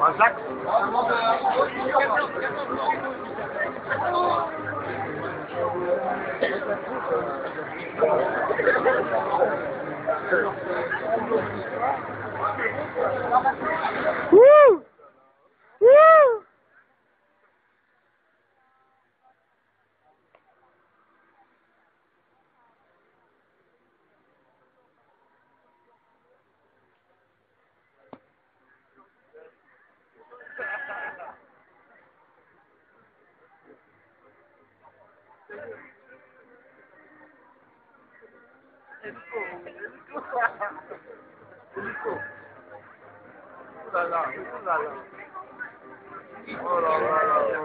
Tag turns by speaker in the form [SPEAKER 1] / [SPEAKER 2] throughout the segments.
[SPEAKER 1] Manjak? Wou!
[SPEAKER 2] Let's go.
[SPEAKER 1] Let's go. Ouh là là, ouh là là. Oh là là là là.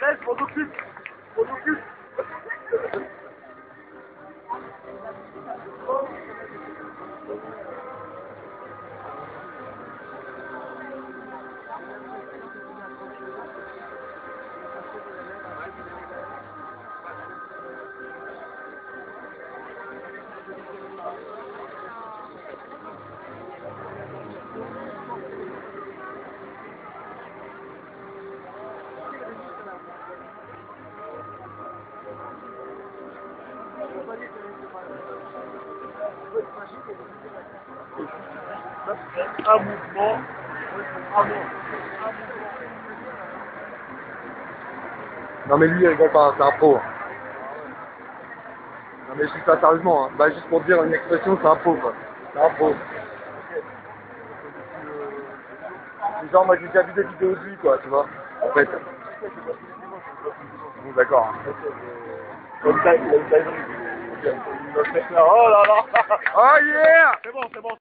[SPEAKER 1] Guys, on occupe. On occupe. Un mouvement. Un mouvement.
[SPEAKER 3] Non mais lui il rigole pas, c'est un pro. Non mais je dis ça sérieusement, hein. bah juste pour dire une expression, c'est un pro. C'est un pro. C'est genre moi j'ai déjà vu des vidéos de lui quoi, tu vois. En fait. Bon d'accord. hein.
[SPEAKER 1] Comme ça, il a une Oh là là.
[SPEAKER 3] Oh yeah
[SPEAKER 1] C'est bon, c'est bon.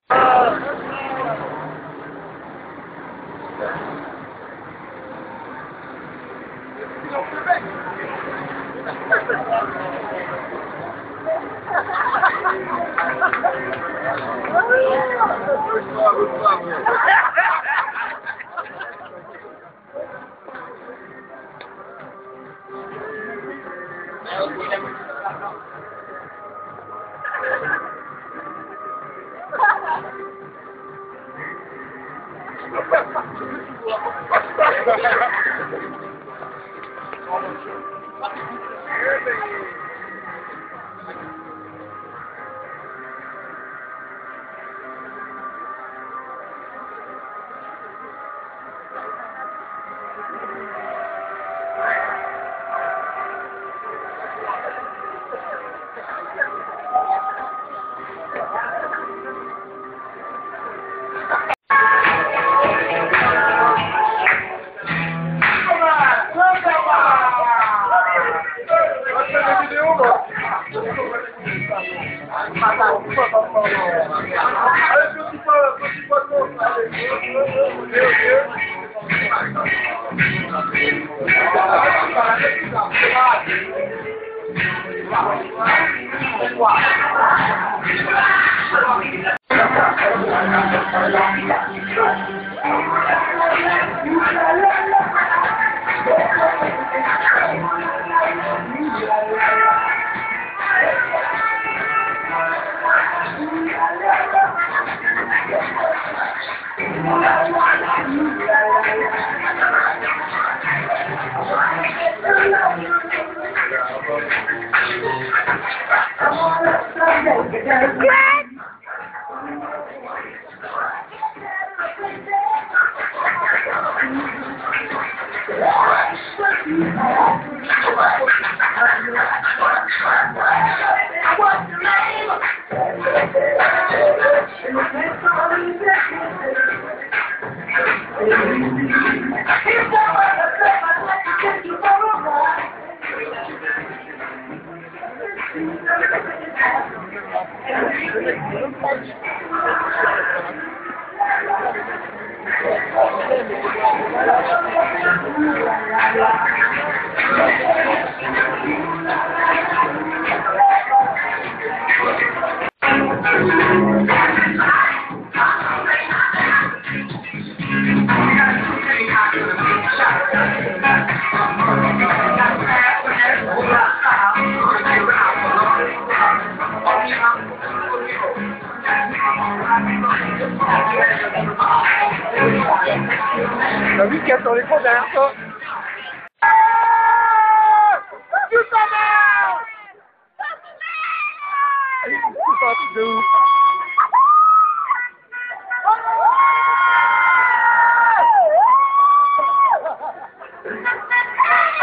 [SPEAKER 4] Thank you.
[SPEAKER 3] Wow. Good! Thank you. Y a sur l'écran derrière toi C'est un truc de ouf.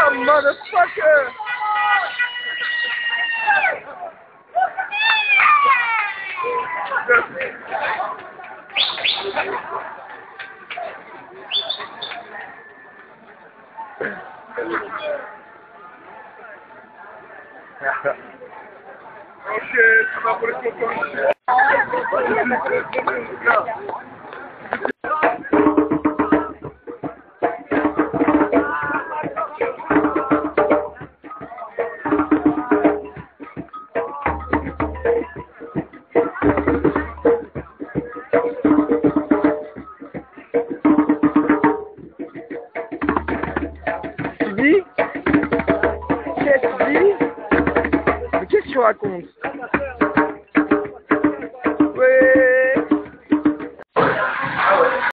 [SPEAKER 3] Oh, motherfucker!
[SPEAKER 4] Oh shit, I'm not going
[SPEAKER 3] to go. Qu'est-ce que tu dis Mais qu'est-ce que tu racontes?